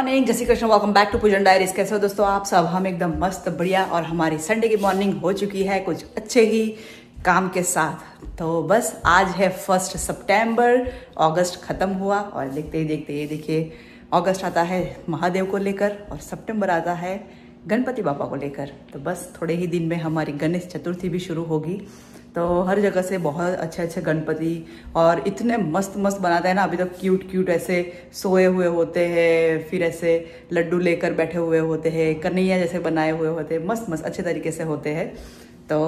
Morning जय Shri Krishna welcome back to Poojan diaries कैसे हो दोस्तों आप सब? हम एकदम मस्त, बढ़िया और हमारी संडे की मॉर्निंग हो चुकी है कुछ अच्छे ही काम के साथ। तो बस आज है फ़र्स्ट सितंबर अगस्त खत्म हुआ और देखते ही देखते ये देखिए अगस्त आता है महादेव को लेकर और सितंबर आता है गणपति बाबा को लेकर। तो बस थोड़े ही दिन में हमारी गणेश चतुर्थी भी शुरू होगी। तो हर जगह से बहुत अच्छे अच्छे गणपति और इतने मस्त मस्त बनाते हैं ना, अभी तो क्यूट क्यूट ऐसे सोए हुए होते हैं, फिर ऐसे लड्डू लेकर बैठे हुए होते हैं, कन्हैया जैसे बनाए हुए होते हैं मस्त मस्त अच्छे तरीके से होते हैं। तो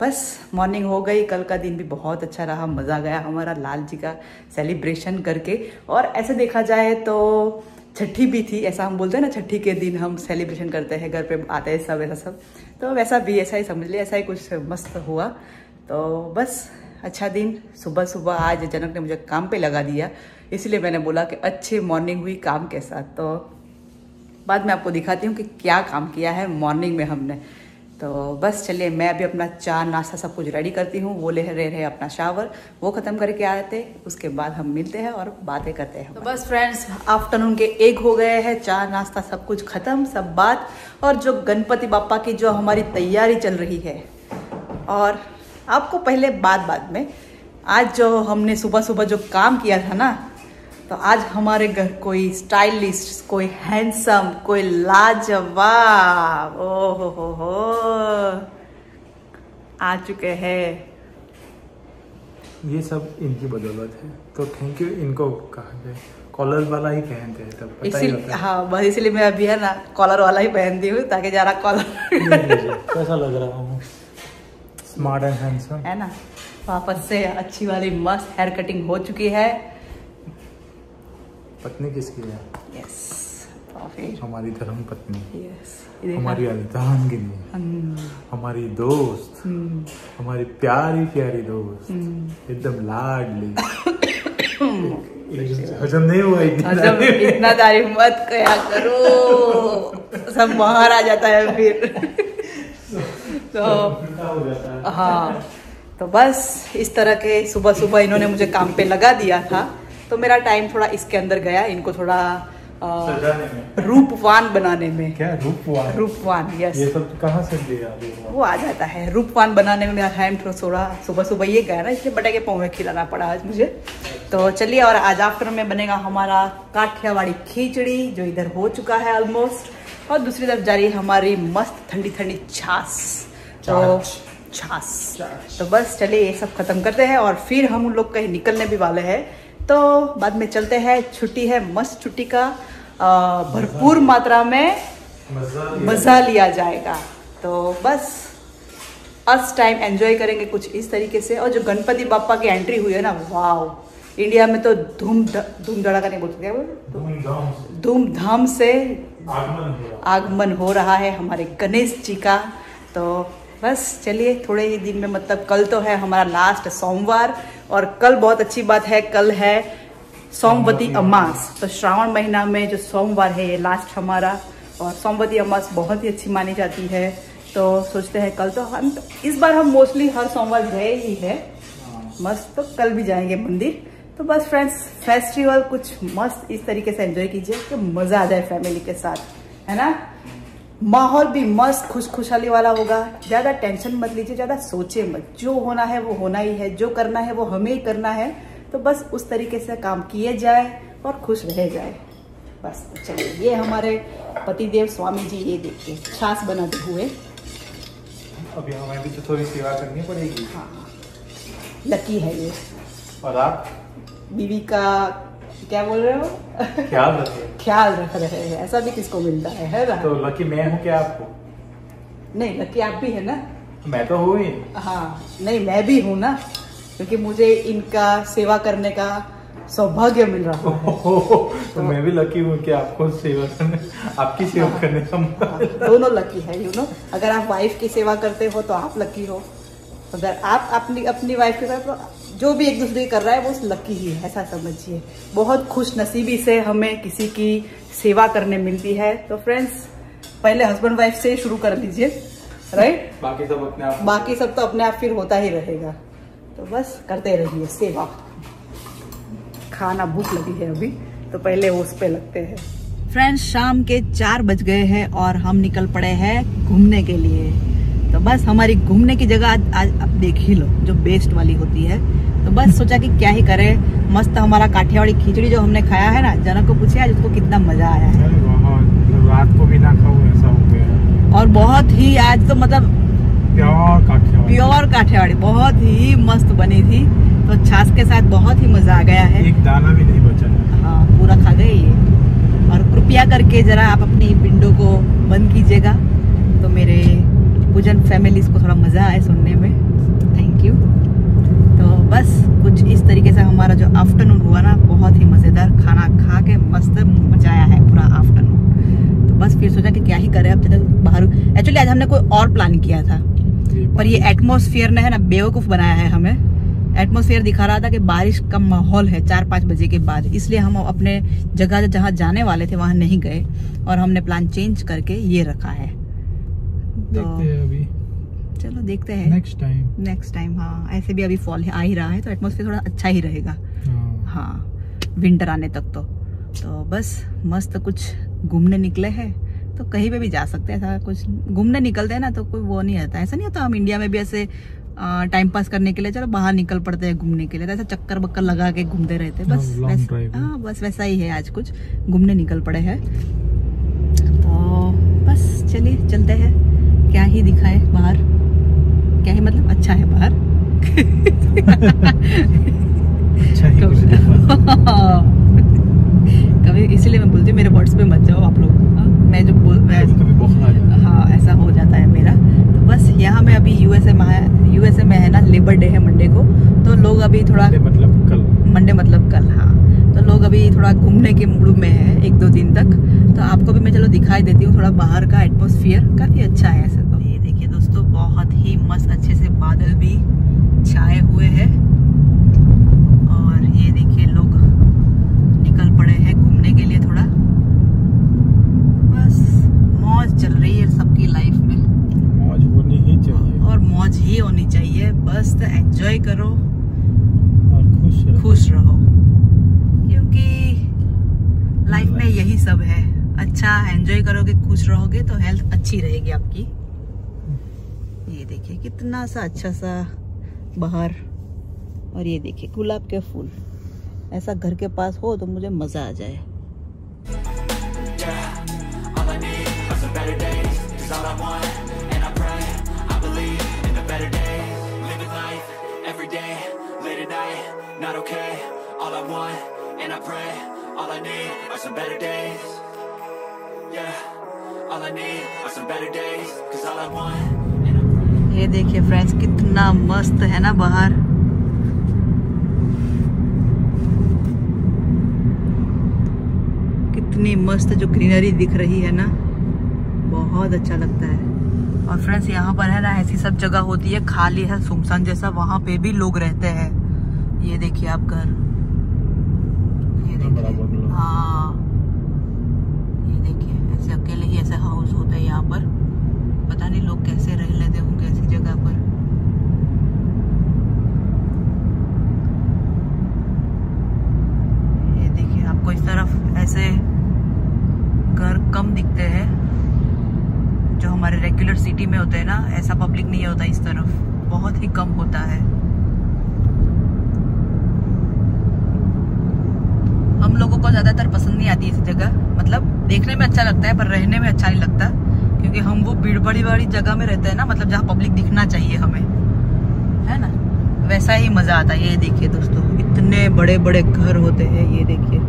बस मॉर्निंग हो गई, कल का दिन भी बहुत अच्छा रहा, मज़ा गया हमारा लाल जी का सेलिब्रेशन करके। और ऐसे देखा जाए तो छठी भी थी, ऐसा हम बोलते हैं ना, छठी के दिन हम सेलिब्रेशन करते हैं, घर पे आते हैं सब, ऐसा सब। तो वैसा भी ऐसा ही समझ लिया ऐसा ही कुछ मस्त हुआ। तो बस अच्छा दिन। सुबह सुबह आज जनक ने मुझे काम पे लगा दिया। इसलिए मैंने बोला कि अच्छी मॉर्निंग हुई काम के साथ। तो बाद में आपको दिखाती हूँ कि क्या काम किया है मॉर्निंग में हमने। तो बस चलिए मैं अभी अपना चाय नाश्ता सब कुछ रेडी करती हूँ। वो ले रहे रहे अपना शावर वो ख़त्म करके थे उसके बाद हम मिलते हैं और बातें करते हैं तो बस फ्रेंड्स आफ्टरनून के एक हो गए हैं। चाय नाश्ता सब कुछ ख़त्म सब बात। और जो गणपति बापा की जो हमारी तैयारी चल रही है। और आपको पहले बाद बाद में। आज जो हमने सुबह सुबह जो काम किया था ना तो आज हमारे घर कोई स्टाइलिस्ट कोई हैंडसम कोई लाजवाब ओ हो हो हो आ चुके हैं। ये सब इनकी बदौलत है। तो थैंक यू इनको कहा जाए। कॉलर वाला ही पहनते हैं तब पता ही इसी होता है। हाँ बस इसलिए मैं अभी है ना कॉलर वाला ही पहनती हूँ ताकि जरा कॉलर कैसा लग रहा हूँ। स्मार्ट एंड हैंडसम है ना? वापस से अच्छी वाली मस्त हेयर कटिंग हो चुकी है। पत्नी किसकी है? यस हमारी धर्म पत्नी। यस हमारी अर्धांगिनी हमारी दोस्त। हमारी प्यारी प्यारी दोस्त। एकदम लाडली। हजम नहीं हुआ इतना। हजम इतना तारीफ़ मत कया करो। सब बाहर आ जाता है फिर। तो हो तो बस इस तरह के सुबह सुबह इन्होंने मुझे काम पे लगा दिया था। तो मेरा टाइम थोड़ा इसके अंदर गया इनको थोड़ा रूपवान बनाने में। क्या रूपवान? रूपवान यस ये सब कहाँ से दिया? वो आ जाता है रूपवान बनाने में मेरा टाइम थोड़ा थोड़ा सुबह सुबह ये गया ना इसलिए बटे के पाँव में खिलाना पड़ा आज मुझे। तो चलिए और आज आफ्टर में बनेगा हमारा काठियावाड़ी खिचड़ी जो इधर हो चुका है ऑलमोस्ट और दूसरी तरफ़ जा रही है हमारी मस्त ठंडी ठंडी छाछ। तो छाछ तो बस चलिए ये सब खत्म करते हैं और फिर हम उन लोग कहीं निकलने भी वाले हैं। तो बाद में चलते हैं छुट्टी है मस्त छुट्टी का भरपूर मात्रा में मज़ा लिया। जाएगा। तो बस अस टाइम एंजॉय करेंगे कुछ इस तरीके से। और जो गणपति बापा की एंट्री हुई है ना वाह इंडिया में तो धूम धूम धड़ाका नहीं बोलते क्या? धूमधाम से। आगमन हो रहा है हमारे गणेश जी का। तो बस चलिए थोड़े ही दिन में मतलब कल तो है हमारा लास्ट सोमवार और कल बहुत अच्छी बात है कल है सोमवती अमास। तो श्रावण महीना में जो सोमवार है ये लास्ट हमारा और सोमवती अमास बहुत ही अच्छी मानी जाती है। तो सोचते हैं कल तो हम तो इस बार हम मोस्टली हर सोमवार गए ही है। मस्त तो कल भी जाएँगे मंदिर। तो बस फ्रेंड्स फेस्टिवल कुछ मस्त इस तरीके से एंजॉय कीजिए कि मज़ा आ जाए फैमिली के साथ है ना? माहौल भी मस्त खुश खुशहाली वाला होगा। ज़्यादा टेंशन मत लीजिए ज़्यादा सोचे मत। जो होना है वो होना ही है। जो करना है वो हमें ही करना है। तो बस उस तरीके से काम किए जाए और खुश रह जाए। बस चलिए ये हमारे पतिदेव स्वामी जी ये देखिए छाछ बनाते हुए। अभी हमें भी तो थोड़ी सेवा करनी पड़ेगी। हाँ। लकी है ये। और आप? बीवी का क्या बोल रहे हो? ख्याल रखिए। ख्याल रख रहे हैं। ऐसा भी किसको मिलता है है ना? तो लकी मैं हूँ क्या आपको? नहीं लकी आप भी है ना? मैं तो हूँ ही। हाँ नहीं मैं भी हूँ ना क्योंकि मुझे इनका सेवा करने का सौभाग्य मिल रहा है। तो मैं भी लकी हूँ कि आपको सेवा करने आपकी सेवा करने का हाँ, दोनों लकी है यू नो अगर आप वाइफ की सेवा करते हो तो आप लकी हो। अगर आप अपनी अपनी वाइफ के साथ तो जो भी एक दूसरे कर रहा है वो लकी ही है ऐसा समझिए। बहुत खुश नसीबी से हमें किसी की सेवा करने मिलती है। तो फ्रेंड्स पहले हस्बैंड वाइफ से शुरू कर लीजिए राइट बाकी सब अपने आप बाकी सब तो अपने आप फिर होता ही रहेगा। तो बस करते रहिए सेवा। खाना भूख लगी है अभी तो पहले उस पे लगते हैं। फ्रेंड्स शाम के चार बज गए हैं और हम निकल पड़े हैं घूमने के लिए। तो बस हमारी घूमने की जगह आज, आज आप देख ही लो जो बेस्ट वाली होती है। तो बस सोचा कि क्या ही करे। मस्त हमारा काठियावाड़ी खिचड़ी जो हमने खाया है ना जनक को पूछे आज उसको कितना मज़ा आया है। मतलब रात को भी ना खाओ ऐसा हो गया। और बहुत ही आज तो मतलब प्योर काठियावाड़ी। प्योर काठियावाड़ी बहुत ही मस्त बनी थी। तो छाछ के साथ बहुत ही मज़ा आ गया है। एक दाना भी नहीं बचा। हाँ पूरा खा गए ये। और कृपया करके जरा आप अपनी विंडो को बंद कीजिएगा। तो मेरे पूजन फैमिलीज़ को थोड़ा मज़ा आए सुनने में। थैंक यू बस कुछ इस तरीके से हमारा जो आफ्टरनून हुआ ना बहुत ही मज़ेदार खाना खा के मस्त मज़ा आया है पूरा आफ्टरनून तो बस फिर सोचा कि क्या ही करें अब जब तक बाहर एक्चुअली आज हमने कोई और प्लान किया था। पर ये एटमोसफियर ने है ना बेवकूफ़ बनाया है हमें। एटमोसफियर दिखा रहा था कि बारिश का माहौल है चार पाँच बजे के बाद। इसलिए हम अपने जगह जहाँ जाने वाले थे वहाँ नहीं गए। और हमने प्लान चेंज करके ये रखा है। तो, देखते हैं अभी। चलो देखते हैं। नेक्स्ट टाइम नेक्स्ट टाइम हाँ। ऐसे भी अभी फॉल आ ही रहा है तो एटमोसफियर थोड़ा अच्छा ही रहेगा। हाँ। विंटर आने तक तो। तो बस मस्त कुछ घूमने निकले हैं तो कहीं पे भी जा सकते हैं। ऐसा कुछ घूमने निकलते हैं ना तो कोई वो नहीं रहता। ऐसा नहीं होता हम इंडिया में भी ऐसे टाइम पास करने के लिए चलो बाहर निकल पड़ते हैं घूमने के लिए। ऐसा चक्कर बक्कर लगा के घूमते रहते हैं। बस हाँ, long हाँ बस वैसा ही है आज कुछ। घूमने निकल पड़े हैं। तो बस चलिए चलते हैं। क्या ही दिखाए बाहर। क्या है मतलब अच्छा है बाहर। अच्छा ही कभी इसीलिए मैं बोलती हूँ मेरे वर्ड्स पे मत जाओ आप लोग। हाँ? मैं जो बोल है। हाँ ऐसा हो जाता है मेरा। तो बस यहाँ मैं अभी यूएसए में यूएसए में है ना लेबर डे है मंडे को। तो लोग अभी थोड़ा मतलब कल। मंडे मतलब कल हाँ। तो लोग अभी थोड़ा घूमने के मूड में है एक दो दिन तक। तो आपको भी मैं चलो दिखाई देती हूँ थोड़ा बाहर का एटमोसफियर काफ़ी अच्छा है ऐसे तो। ये देखिए दोस्तों बहुत ही मस्त बादल भी छाए हुए हैं। और ये देखिए लोग निकल पड़े हैं घूमने के लिए थोड़ा। बस मौज चल रही है सबकी लाइफ में। मौज होनी ही चाहिए। और मौज ही होनी चाहिए। बस तो एंजॉय करो और खुश रहो। खुश रहो। क्योंकि लाइफ में यही सब है। अच्छा एंजॉय करोगे खुश रहोगे तो हेल्थ अच्छी रहेगी आपकी। देखिए कितना सा अच्छा सा बाहर और ये देखिए गुलाब के फूल ऐसा घर के पास हो तो मुझे मज़ा आ जाए not okay. All I want, and I pray, all I need are some better days. Yeah, all I need are some better days. Cause all I want. ये देखिए फ्रेंड्स कितना मस्त है ना बाहर। कितनी मस्त जो ग्रीनरी दिख रही है ना बहुत अच्छा लगता है। और फ्रेंड्स यहाँ पर है ना ऐसी सब जगह होती है खाली है सुमसान जैसा वहाँ पे भी लोग रहते हैं। ये देखिए आप घर। ये देखिए। हाँ। ये देखिए ऐसे अकेले ही ऐसे हाउस होते हैं यहाँ पर। पता नहीं लोग कैसे रह लेते होंगे ऐसी जगह पर। ये देखिए, आपको इस तरफ़ ऐसे घर कम दिखते हैं, जो हमारे रेगुलर सिटी में होते हैं ना, ऐसा पब्लिक नहीं होता इस तरफ़। बहुत ही कम होता है। हम लोगों को ज़्यादातर पसंद नहीं आती ऐसी जगह। मतलब देखने में अच्छा लगता है, पर रहने में अच्छा नहीं लगता। क्योंकि हम वो भीड़ बड़ी बड़ी जगह में रहते हैं ना मतलब जहाँ पब्लिक दिखना चाहिए हमें। है ना? वैसा ही मज़ा आता है। ये देखिए दोस्तों, इतने बड़े बड़े घर होते हैं, ये देखिए।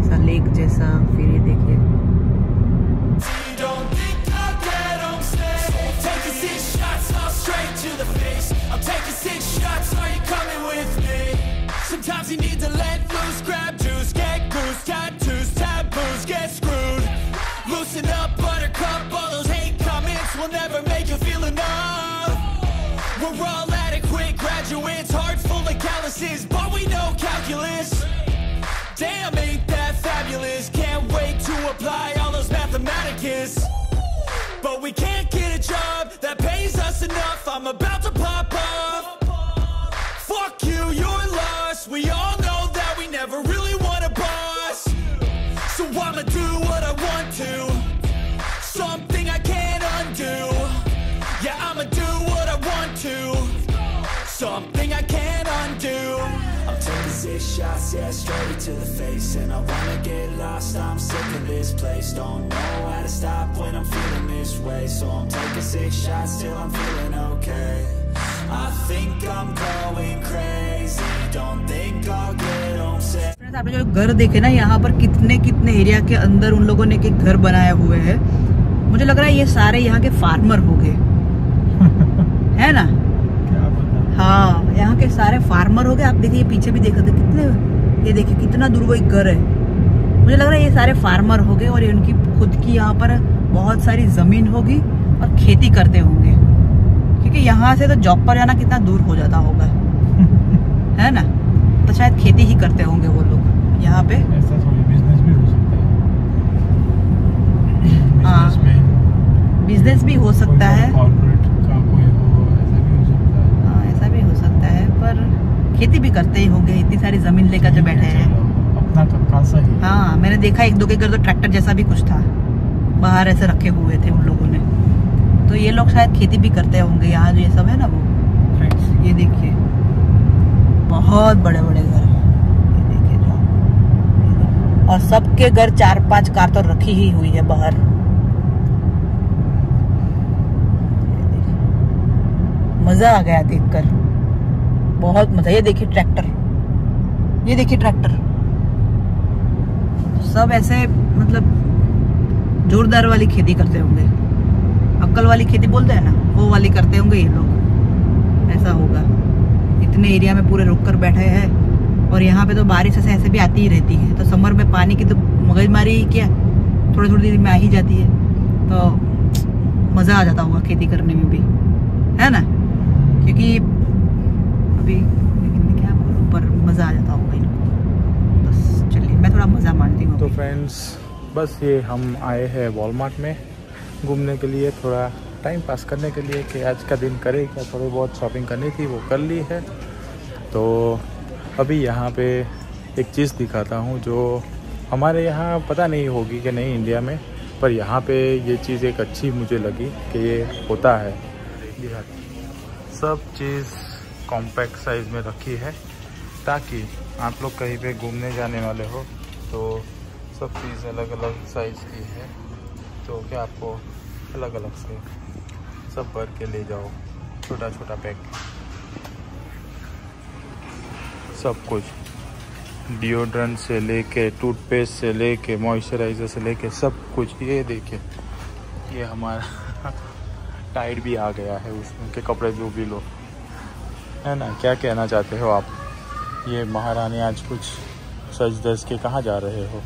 ऐसा लेक जैसा फिर ये देखिए। Don't think I'll get home full but we know calculus. Damn, ain't that fabulous? Can't wait to apply all those mathematicus. But we can't get a job that pays us enough. I'm about to pop off. Fuck you, you're lost. We all know shots, yeah, straight to the face. And I wanna get lost, I'm sick of this place. Don't know how to stop when I'm feeling this way. So I'm taking six shots till I'm feeling okay. I think I'm going crazy. Don't think I'll get home safe. Friends आपने जो घर देखे ना यहाँ पर कितने कितने area के अंदर उन लोगों ने एक एक घर बनाए हुए हैं मुझे लग रहा है ये सारे यहाँ के फार्मर हो गए है ना हाँ के सारे फार्मर हो गए। आप देखिए पीछे भी देखा था कितने ये देखिए कितना दूर वो एक घर है। मुझे लग रहा है ये सारे फार्मर हो गए और ये उनकी खुद की यहाँ पर बहुत सारी ज़मीन होगी और खेती करते होंगे। क्योंकि यहाँ से तो जॉब पर जाना कितना दूर हो जाता होगा। है ना? तो शायद खेती ही करते होंगे वो लोग यहाँ पे। ऐसा बिज़नेस भी हो सकता है। हाँ। बिज़नेस भी हो सकता है कॉर्पोरेट का कोई हो ऐसा भी हो सकता है हाँ, ऐसा भी हो सकता है पर खेती भी करते ही होंगे इतनी सारी ज़मीन लेकर जो बैठे हैं। अपना का खासा ही। हाँ मैंने देखा एक दो के घर तो ट्रैक्टर जैसा भी कुछ था। बाहर ऐसे रखे हुए थे उन लोगों ने। तो ये लोग शायद खेती भी करते होंगे यहाँ जो ये सब है ना वो? ये देखिए। बहुत बड़े बड़े घर देखिए। और सबके घर चार पाँच कार तो रखी ही हुई है बाहर। मज़ा आ गया देखकर। बहुत मज़ा। ये देखिए ट्रैक्टर। ये देखिए ट्रैक्टर। सब ऐसे मतलब जोरदार वाली खेती करते होंगे। अक्कल वाली खेती बोलते हैं ना, वो वाली करते होंगे ये लोग। ऐसा होगा। इतने एरिया में पूरे रुक कर बैठे हैं। और यहाँ पे तो बारिश ऐसे ऐसे भी आती ही रहती है। तो समर में पानी की तो मगजमारी ही क्या? थोड़ी थोड़ी देर में आ ही जाती है। तो मज़ा आ जाता होगा खेती करने में भी। है ना? क्योंकि अभी लेकिन क्या बोलूँ पर मज़ा आ जाता होगा इनको। बस चलिए मैं थोड़ा मज़ा मानती हूँ तो फ्रेंड्स बस ये हम आए हैं वॉलमार्ट में घूमने के लिए थोड़ा टाइम पास करने के लिए कि आज का दिन करे क्या थोड़ी बहुत शॉपिंग करनी थी वो कर ली है। तो अभी यहाँ पे एक चीज़ दिखाता हूँ जो हमारे यहाँ पता नहीं होगी कि नहीं इंडिया में पर यहाँ पे ये चीज़ एक अच्छी मुझे लगी कि ये होता है। सब चीज़ कॉम्पैक्ट साइज़ में रखी है, ताकि आप लोग कहीं पे घूमने जाने वाले हो तो सब चीज़ अलग अलग साइज़ की है तो क्या आपको अलग अलग से सब भर के ले जाओ छोटा छोटा पैक सब कुछ। डिओड्रेंट से लेके टूथपेस्ट से लेके मॉइस्चराइज़र से लेके सब कुछ। ये देखिए, ये हमारा टाइड भी आ गया है उसमें, के कपड़े जो भी लो। है ना? क्या कहना चाहते हो आप? ये महारानी आज कुछ सज धज के कहाँ जा रहे हो?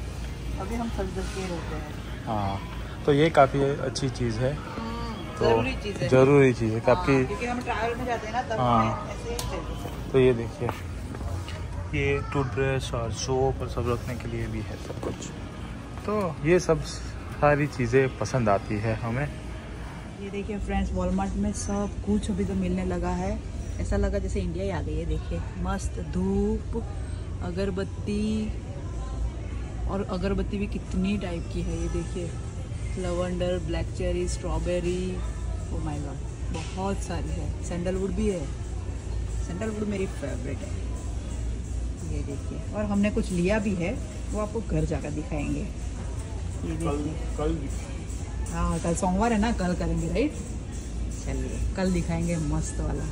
अभी हम सज धज के रहते हैं। हाँ तो ये काफ़ी अच्छी चीज़ है। तो ज़रूरी चीज़ है। काफ़ी हाँ, हम ट्रैवल में जाते हैं ना तब तो ये देखिए ये टूथब्रश और सोप और सब रखने के लिए भी है सब कुछ। तो ये सब सारी चीज़ें पसंद आती है हमें। ये देखिए फ्रेंड्स वॉलमार्ट में सब कुछ अभी तो मिलने लगा है। ऐसा लगा जैसे इंडिया ही आ गई है देखिए। मस्त धूप अगरबत्ती और अगरबत्ती भी कितनी टाइप की है ये देखिए। Lavender black cherry strawberry oh my god बहुत सारी है। सैंडलवुड भी है। सैंडलवुड मेरी फेवरेट है। ये देखिए और हमने कुछ लिया भी है वो आपको घर जाकर दिखाएँगे। ये देखिए। कल हाँ कल सोमवार है ना कल करेंगे राइट चलिए। कल दिखाएँगे मस्त वाला।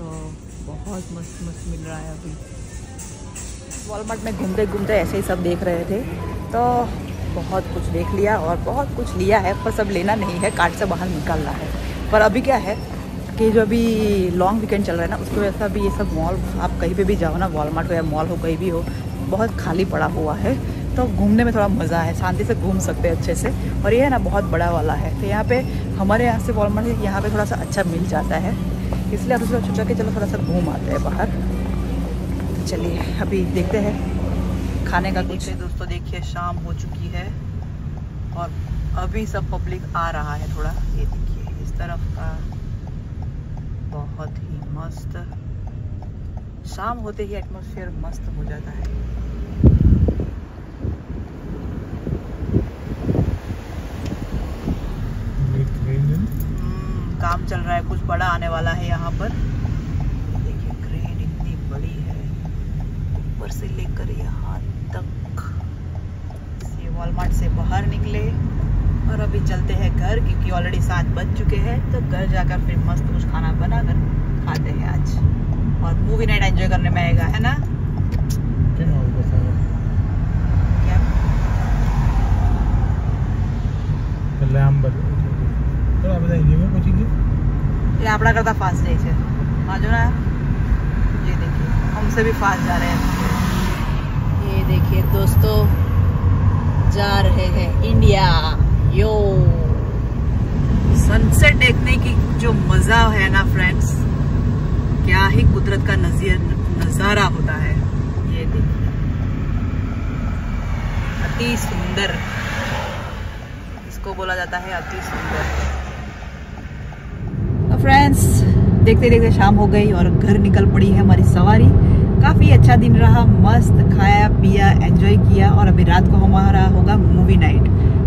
तो बहुत मस्त मस्त मिल रहा है अभी। वॉलमार्ट में घूमते घूमते ऐसे ही सब देख रहे थे। तो बहुत कुछ देख लिया और बहुत कुछ लिया है, पर सब लेना नहीं है कार्ट से बाहर निकालना है। पर अभी क्या है कि जो अभी लॉन्ग वीकेंड चल रहा है ना, उसकी वजह से अभी ये सब मॉल आप कहीं पे भी जाओ ना वॉलमार्ट हो या मॉल हो, कहीं भी हो, बहुत खाली पड़ा हुआ है। तो घूमने में थोड़ा मज़ा है, शांति से घूम सकते हैं अच्छे से। और ये है ना, बहुत बड़ा वाला है। तो यहाँ पे हमारे यहाँ से वॉलमार्ट यहाँ पे थोड़ा सा अच्छा मिल जाता है। इसलिए अब उसका सोचा कि चलो थोड़ा सा घूम आते हैं बाहर। तो चलिए अभी देखते हैं। खाने का कुछ दोस्तों देखिए शाम हो चुकी है और अभी सब पब्लिक आ रहा है थोड़ा। ये देखिए इस तरफ़ का बहुत ही मस्त। शाम होते ही एटमोसफियर मस्त हो जाता है। Make काम चल रहा है, कुछ बड़ा आने वाला है यहाँ पर। देखिए क्रेन इतनी बड़ी है, ऊपर से लेकर यहाँ तक। ये वॉलमार्ट से बाहर निकले और अभी चलते हैं घर, क्योंकि ऑलरेडी सात बज चुके हैं तो घर जाकर फिर मस्त कुछ खाना बनाकर खाते हैं आज। और मूवी नाइट एंजॉय करने में आएगा, है ना? क्या? બધું તો આ બધા હિન્દીમાં પૂછી ગયું ये आपड़ा करता फास्ट જાય છે हाँ जो ना ये देखिए हमसे भी फास्ट जा रहे हैं ये देखिए दोस्तों जा रहे हैं इंडिया यो सनसेट देखने की जो मजा है ना फ्रेंड्स क्या ही कुदरत का नजीर नजारा होता है ये देखिए अति सुंदर इसको बोला जाता है अति सुंदर तो फ्रेंड्स देखते देखते शाम हो गई और घर निकल पड़ी है हमारी सवारी। काफ़ी अच्छा दिन रहा मस्त खाया पिया एंजॉय किया और अभी रात को हमारा होगा मूवी नाइट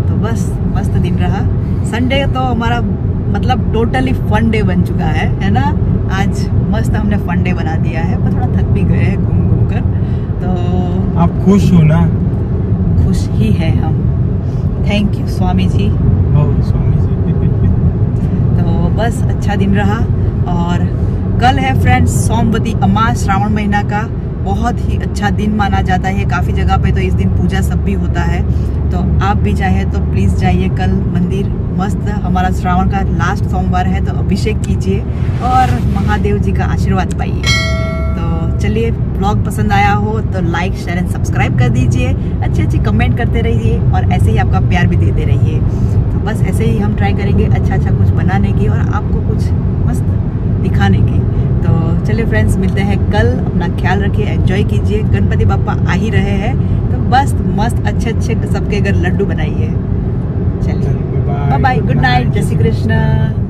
तो बस मस्त दिन रहा। संडे तो हमारा मतलब टोटली फन डे बन चुका है है ना? आज मस्त हमने फन डे बना दिया है पर थोड़ा थक भी गए हैं घूम घूम कर। तो आप खुश हो ना? खुश ही है हम। Thank you Swami ji. स्वामी जी। बस अच्छा दिन रहा। और कल है फ्रेंड्स, सोमवती अमास श्रावण महीना का बहुत ही अच्छा दिन माना जाता है। काफ़ी जगह पे तो इस दिन पूजा सब भी होता है। तो आप भी चाहे तो प्लीज़ जाइए कल मंदिर। मस्त हमारा श्रावण का लास्ट सोमवार है तो अभिषेक कीजिए और महादेव जी का आशीर्वाद पाइए। तो चलिए ब्लॉग पसंद आया हो तो लाइक शेयर एंड सब्सक्राइब कर दीजिए। अच्छी अच्छी कमेंट करते रहिए और ऐसे ही आपका प्यार भी देते रहिए। बस ऐसे ही हम ट्राई करेंगे अच्छा अच्छा कुछ बनाने की और आपको कुछ मस्त दिखाने की। तो चलिए फ्रेंड्स मिलते हैं कल। अपना ख्याल रखिए एंजॉय कीजिए। गणपति बापा आ ही रहे हैं। तो बस मस्त अच्छे अच्छे सबके घर लड्डू बनाइए। चलिए। बाय बाय गुड नाइट जय श्री कृष्ण।